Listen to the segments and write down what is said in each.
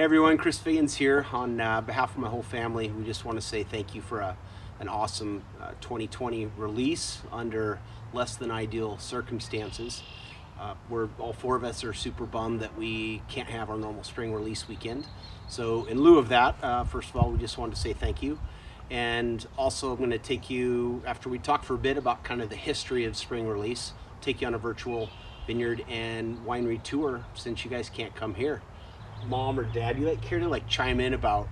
Hey everyone, Chris Figgins here. On uh, behalf of my whole family, we just want to say thank you for a, an awesome uh, 2020 release under less than ideal circumstances. Uh, we're all four of us are super bummed that we can't have our normal spring release weekend. So in lieu of that, uh, first of all, we just wanted to say thank you. And also I'm going to take you, after we talk for a bit about kind of the history of spring release, take you on a virtual vineyard and winery tour since you guys can't come here. Mom or dad, you like care to like chime in about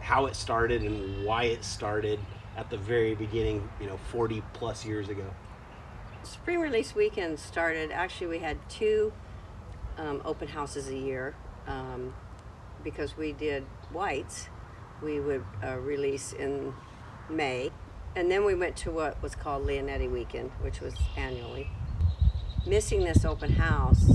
how it started and why it started at the very beginning, you know, 40 plus years ago? Spring release weekend started, actually we had two um, open houses a year um, because we did whites. We would uh, release in May. And then we went to what was called Leonetti Weekend, which was annually. Missing this open house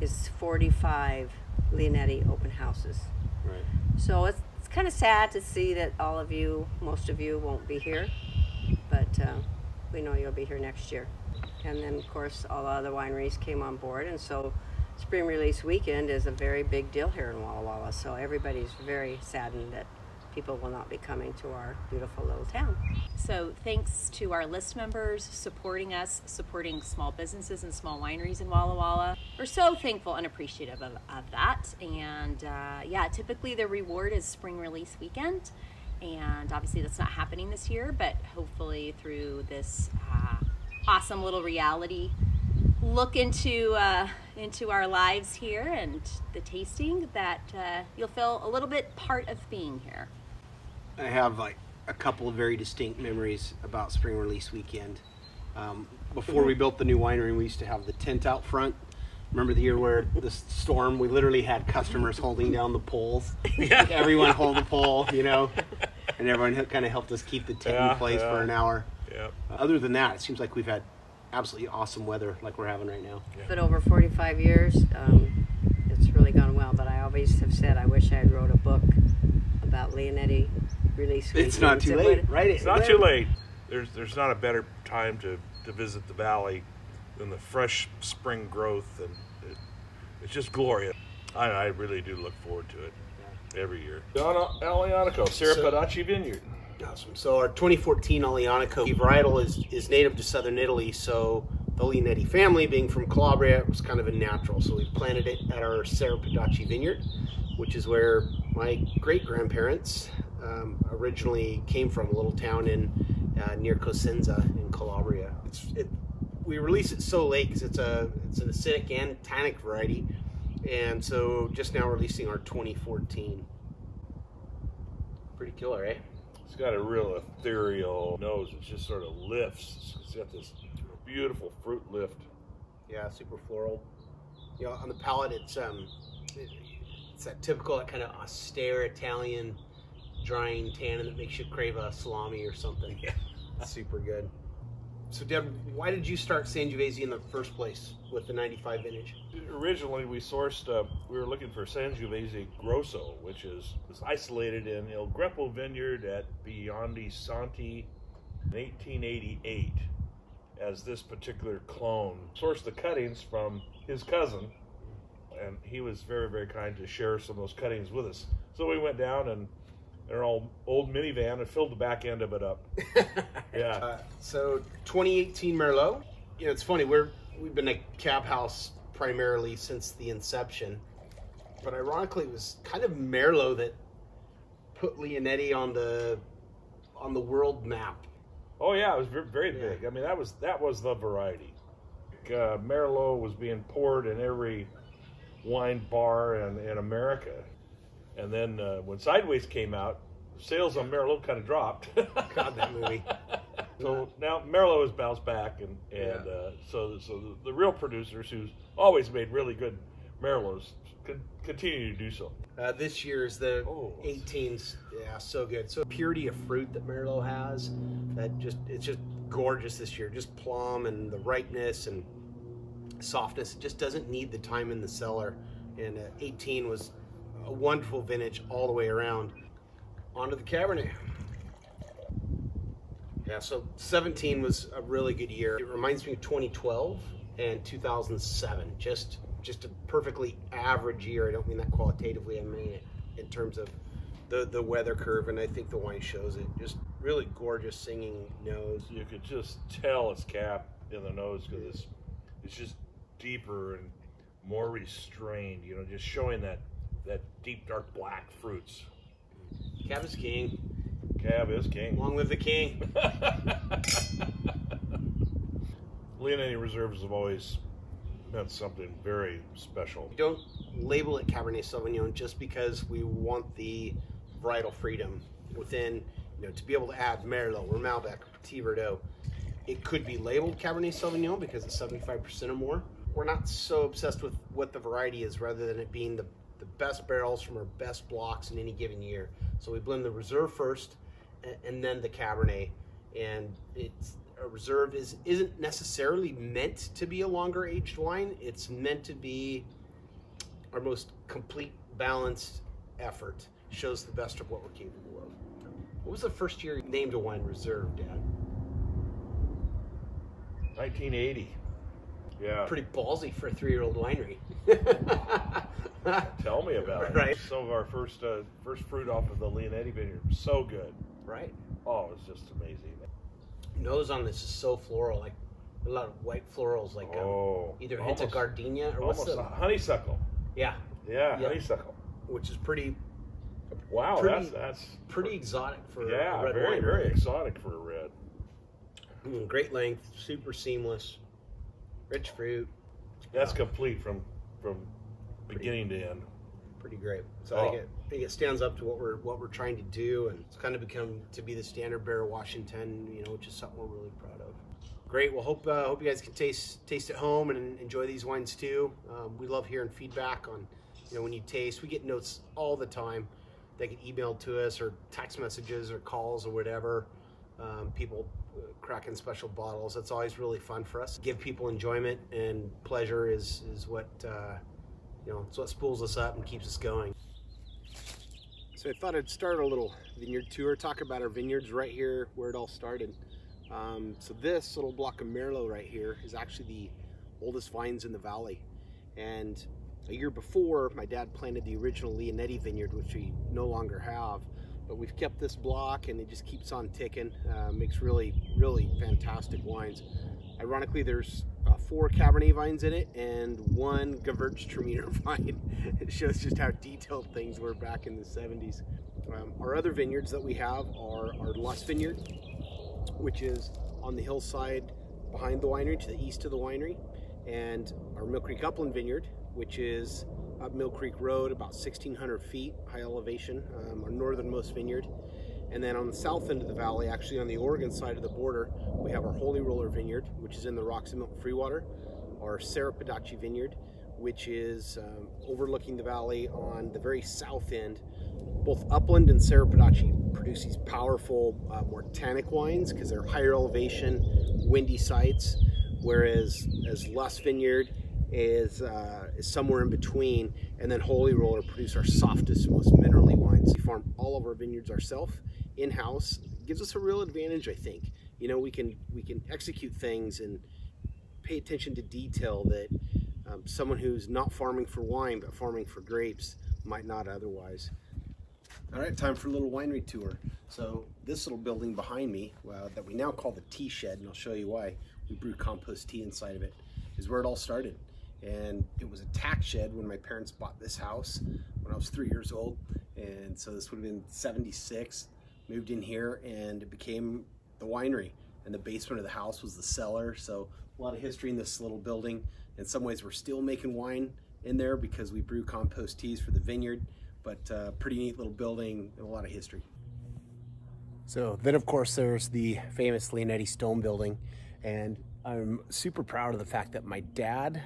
is 45 Leonetti open houses. Right. So it's, it's kind of sad to see that all of you, most of you, won't be here, but uh, we know you'll be here next year. And then, of course, all the other wineries came on board, and so Spring Release Weekend is a very big deal here in Walla Walla. So everybody's very saddened that people will not be coming to our beautiful little town. So thanks to our list members supporting us, supporting small businesses and small wineries in Walla Walla. We're so thankful and appreciative of, of that. And uh, yeah, typically the reward is spring release weekend. And obviously that's not happening this year, but hopefully through this uh, awesome little reality look into uh, into our lives here and the tasting that uh, you'll feel a little bit part of being here. I have like a couple of very distinct memories about spring release weekend. Um, before we built the new winery, we used to have the tent out front. Remember the year where the storm? We literally had customers holding down the poles. Yeah. Like everyone hold the pole, you know, and everyone kind of helped us keep the tent Yeah, in place yeah. for an hour. Yep. Uh, other than that, it seems like we've had absolutely awesome weather like we're having right now. But over 45 years, um, it's really gone well. But I always have said I wish I had wrote a book about Leonetti release. It's not too late, would- right? It's not too late. There's there's not a better time to, to visit the valley than the fresh spring growth, and it, it's just glorious. I, I really do look forward to it every year. Donna Aglianico, Sarah So- Pedace Vineyard. Awesome. So our 2014 Aglianico varietal is, is native to southern Italy. So the Leonetti family, being from Calabria, was kind of a natural. So we planted it at our Serra Pedace vineyard, which is where my great grandparents um, originally came from, a little town in uh, near Cosenza in Calabria. It's, it, we release it so late because it's a it's an acidic and tannic variety, and so just now releasing our 2014. Pretty killer, eh? It's got a real ethereal nose. It just sort of lifts. It's got this beautiful fruit lift. Yeah, super floral. You know, on the palate, it's um, it- it's that typical, that kind of austere Italian drying tannin that makes you crave a salami or something. Yeah, super good. So, Deb, why did you start Sangiovese in the first place with the '95 vintage? Originally, we sourced. Uh, we were looking for Sangiovese Grosso, which is was isolated in Il Greppo Vineyard at Biondi Santi in 1888 as this particular clone. Sourced the cuttings from his cousin, and he was very, very kind to share some of those cuttings with us. So we went down and our old, old minivan and filled the back end of it up. Yeah. Uh, so 2018 Merlot. You know, it's funny. We're we've been a cab house primarily since the inception, but ironically, it was kind of Merlot that put Leonetti on the on the world map. Oh yeah, it was very, very Yeah. big. I mean, that was that was the variety. Uh, Merlot was being poured in every wine bar in, in America, and then uh, when Sideways came out, sales on Merlot kind of dropped. God, that movie. so now Merlot has bounced back, and and Yeah. uh, so so the, the real producers who's always made really good Merlots con- continue to do so. Uh, this is the Oh. 18s. Yeah, so good. So purity of fruit that Merlot has, that just it's just gorgeous this year. Just plum and the ripeness and softness. It just doesn't need the time in the cellar. And uh, 18 was a wonderful vintage all the way around. On to the Cabernet. Yeah, so 17 was a really good year. It reminds me of 2012 and 2007. Just just a perfectly average year. I don't mean that qualitatively. I mean it in terms of the the weather curve, and I think the wine shows it. Just really gorgeous singing nose. You could just tell it's cap in the nose because it's it's just deeper and more restrained. You know, just showing that that deep dark black fruits. Cab is king. Cab is king. Long live the king. Leonetti reserves have always meant something very special. We don't label it Cabernet Sauvignon just because we want the varietal freedom within, you know, to be able to add Merlot or Malbec or Petit Verdot. It could be labeled Cabernet Sauvignon because it's 75% or more. We're not so obsessed with what the variety is rather than it being the, the best barrels from our best blocks in any given year. So we blend the reserve first and, and then the Cabernet. And it's a reserve is isn't necessarily meant to be a longer aged wine. It's meant to be our most complete balanced effort. Shows the best of what we're capable of. What was the first year you named a wine reserve, Dad? 1980. Yeah. Pretty ballsy for a three-year-old winery. Tell me about it. Right. Some of our first uh, first fruit off of the Leonetti vineyard. So good. right. Oh, it's just amazing. Nose on this is so floral, like a lot of white florals, like um, Oh, either hint of gardenia or what's the a honeysuckle. yeah, Yeah, Yeah. honeysuckle. which is pretty Wow, Pretty- that's that's pretty exotic for yeah, a red very wine. very exotic for a red. Mm, great length, super seamless, rich fruit, That's Yeah. complete from from beginning to end. pretty great. So Oh. I, think it, I think it stands up to what we're what we're trying to do, and it's kind of become to be the standard bearer Washington, you know, which is something we're really proud of. Great. Well, hope uh, hope you guys can taste taste at home and enjoy these wines too. Um, we love hearing feedback on, you know, when you taste. We get notes all the time. They get emailed to us or text messages or calls or whatever. Um, people cracking special bottles. That's always really fun for us. Give people enjoyment and pleasure is is what uh, you know. It's what spools us up and keeps us going. So I thought I'd start a little vineyard tour, talk about our vineyards right here where it all started. Um, so this little block of Merlot right here is actually the oldest vines in the valley. And a year before, my dad planted the original Leonetti vineyard, which we no longer have. But we've kept this block and it just keeps on ticking. Uh, makes really, really fantastic wines. Ironically, there's uh, four Cabernet vines in it and one Gewürztraminer vine. it shows just how detailed things were back in the 70s. Um, our other vineyards that we have are our Loess Vineyard, which is on the hillside behind the winery to the east of the winery, and our Mill Creek Upland Vineyard, which is up Mill Creek Road, about 1,600 feet high elevation, um, our northernmost vineyard. And then on the south end of the valley, actually on the Oregon side of the border, we have our Holy Roller Vineyard, which is in the Rocks and Milton Freewater, our Serra Pedace Vineyard, which is um, overlooking the valley on the very south end. Both Upland and Serra Pedace produce these powerful, uh, more tannic wines because they're higher elevation, windy sites, whereas as Loess Vineyard is uh, is somewhere in between, and then Holy Roller produce our softest, most minerally wines. We farm all of our vineyards ourselves in house. Gives us a real advantage, I think. You know, we can we can execute things and pay attention to detail that um, someone who's not farming for wine but farming for grapes might not otherwise. All right, time for a little winery tour. So this little building behind me, uh, that we now call the tea shed, and I'll show you why. We brew compost tea inside of it. Is where it all started, and it was a tack shed when my parents bought this house when I was three years old, and so this would have been '76. Moved in here, and it became the winery. And the basement of the house was the cellar. So a lot of history in this little building. In some ways, we're still making wine in there because we brew compost teas for the vineyard but uh, pretty neat little building and a lot of history. So then, of course, there's the famous Leonetti Stone Building, and I'm super proud of the fact that my dad,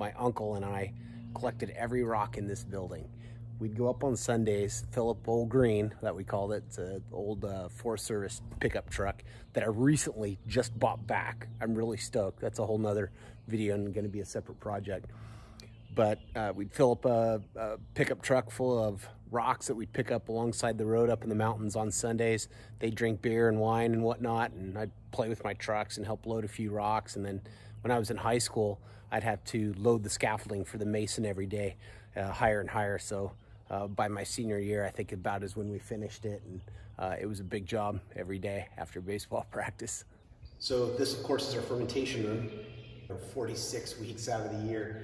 my uncle, and I collected every rock in this building. We'd go up on Sundays, fill up Old Green, that we called it. It's an old uh, Forest Service pickup truck that I recently just bought back. I'm really stoked. That's a whole nother video and going to be a separate project but uh, we'd fill up a, a, pickup truck full of rocks that we'd pick up alongside the road up in the mountains on Sundays. They'd drink beer and wine and whatnot, and I'd play with my trucks and help load a few rocks. And then when I was in high school, I'd have to load the scaffolding for the mason every day, uh, higher and higher. So uh, by my senior year, I think about is when we finished it, and uh, it was a big job every day after baseball practice. So this, of course, is our fermentation room. 46 weeks out of the year,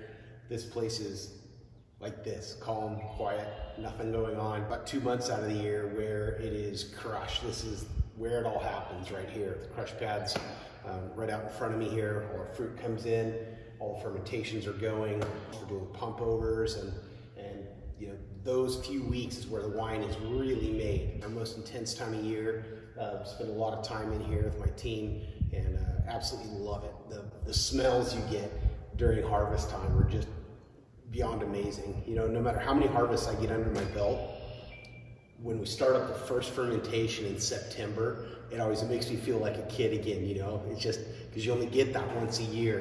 this place is like this, calm, quiet, nothing going on. About two months out of the year where it is crush. This is where it all happens right here. The crush pads um, right out in front of me here, all fruit comes in, all the fermentations are going. We're doing pump overs and, and you know, those few weeks is where the wine is really made. Our most intense time of year. Uh, spend a lot of time in here with my team and uh, absolutely love it. The, the smells you get during harvest time are just beyond amazing. You know, no matter how many harvests I get under my belt, when we start up the first fermentation in September, it always makes me feel like a kid again. You know, it's just because you only get that once a year,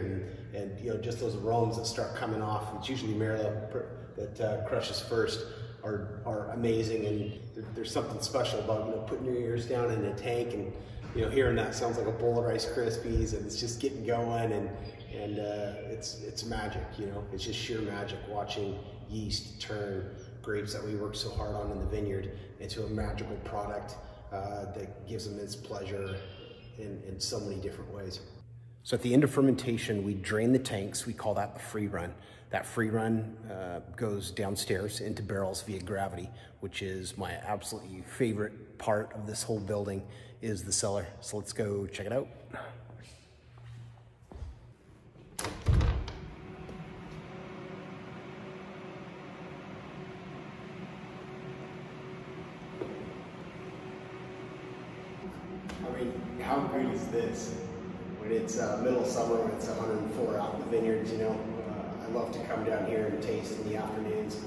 and and you know just those aromas that start coming off. It's usually Merlot that uh, crushes first are are amazing, and there, there's something special about you know putting your ears down in a tank and you know hearing that sounds like a bowl of Rice Krispies, and it's just getting going and and uh, it's it's magic. You know, it's just sheer magic watching yeast turn grapes that we work so hard on in the vineyard into a magical product uh, that gives them its pleasure in, in so many different ways. So at the end of fermentation, we drain the tanks. We call that the free run. That free run uh, goes downstairs into barrels via gravity, which is my absolutely favorite part of this whole building is the cellar. So let's go check it out. I mean, how great is this? When it's uh, middle summer, when it's 104 out in the vineyards, you know, uh, I love to come down here and taste in the afternoons.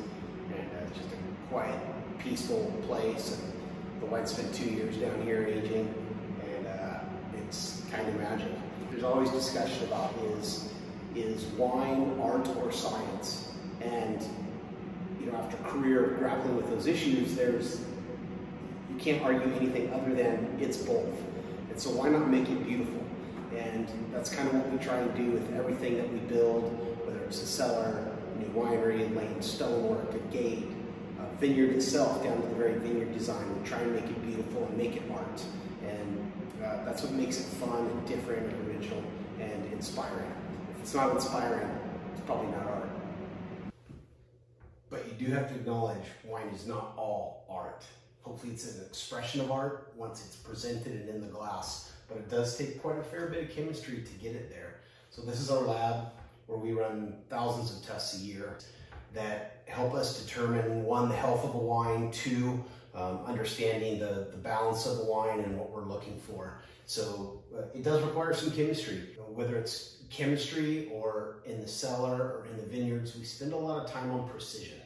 And uh, just a quiet, peaceful place. And the wine's been two years down here aging, and uh, it's kind of magic. There's always discussion about is is wine art or science? And you know, after a career grappling with those issues, there's you can't argue anything other than it's both. So why not make it beautiful? And that's kind of what we try and do with everything that we build, whether it's a cellar, a new winery, laying stonework, a gate, a vineyard itself, down to the very vineyard design. We try and make it beautiful and make it art. And uh, that's what makes it fun and different and original and inspiring. If it's not inspiring, it's probably not art. But you do have to acknowledge wine is not all art. Hopefully it's an expression of art once it's presented and in the glass, but it does take quite a fair bit of chemistry to get it there. So this is our lab where we run thousands of tests a year that help us determine one, the health of the wine, two, um, understanding the, the balance of the wine and what we're looking for. So uh, it does require some chemistry, whether it's chemistry or in the cellar or in the vineyards, we spend a lot of time on precision.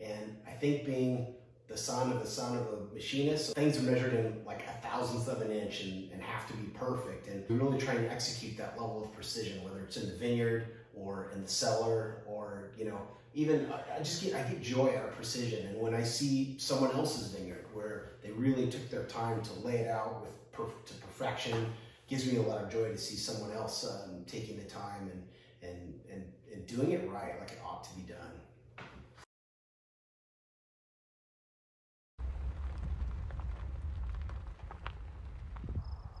And I think being the son of the son of a machinist. Things are measured in like a thousandth of an inch and, and have to be perfect. And we're really trying to execute that level of precision, whether it's in the vineyard or in the cellar or, you know, even I just get, I get joy out of precision. And when I see someone else's vineyard where they really took their time to lay it out with to perfection, gives me a lot of joy to see someone else um, taking the time and, and, and, and doing it right like it ought to be done.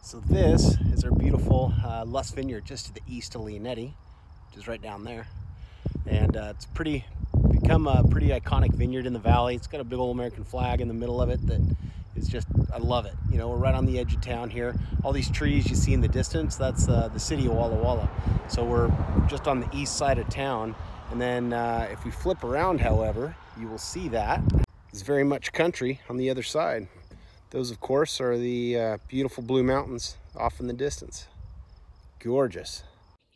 So this is our beautiful uh, Loess Vineyard just to the east of Leonetti, which is right down there. And uh, it's pretty, become a pretty iconic vineyard in the valley. It's got a big old American flag in the middle of it that is just, I love it. You know, we're right on the edge of town here. All these trees you see in the distance, that's uh, the city of Walla Walla. So we're just on the east side of town. And then uh, if we flip around, however, you will see that it's very much country on the other side. Those, of course, are the uh, beautiful Blue Mountains off in the distance. Gorgeous.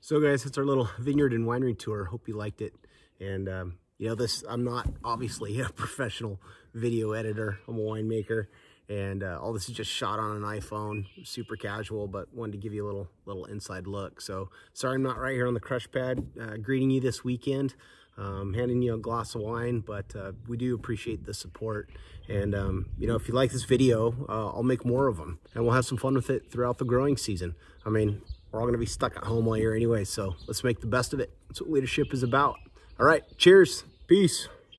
So, guys, it's our little vineyard and winery tour. Hope you liked it. And, um, you know, this, I'm not obviously a professional video editor. I'm a winemaker. And uh, all this is just shot on an iPhone, super casual, but wanted to give you a little little inside look. So sorry I'm not right here on the crush pad uh, greeting you this weekend um, handing you a glass of wine, but uh, we do appreciate the support. And, um, you know, if you like this video, uh, I'll make more of them and we'll have some fun with it throughout the growing season. I mean, we're all going to be stuck at home all year anyway. So let's make the best of it. That's what leadership is about. All right. Cheers. Peace.